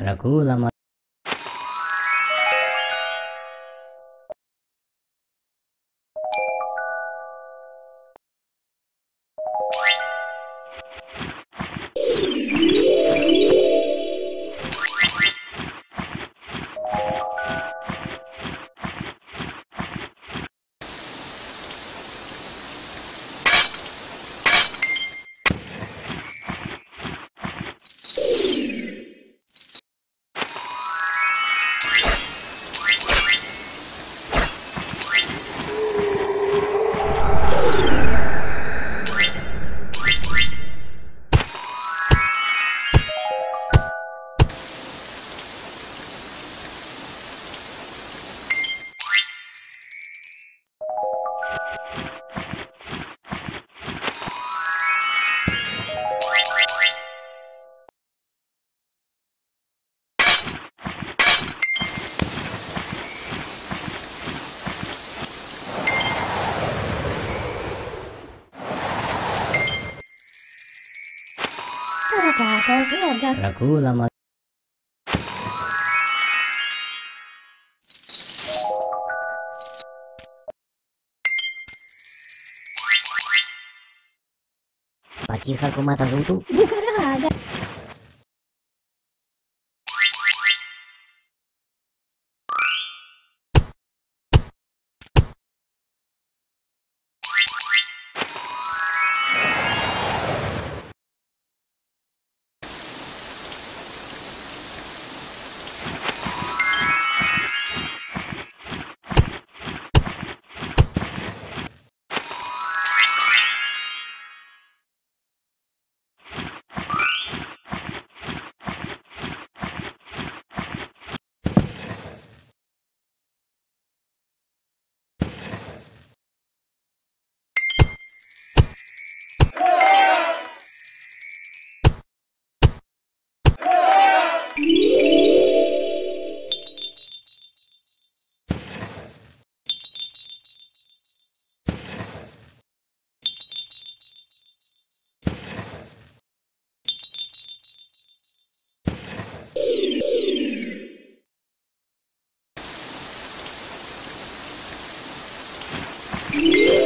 Dracula, mano. Rakula ma Pachiha kumata Bukaraga. Yeah.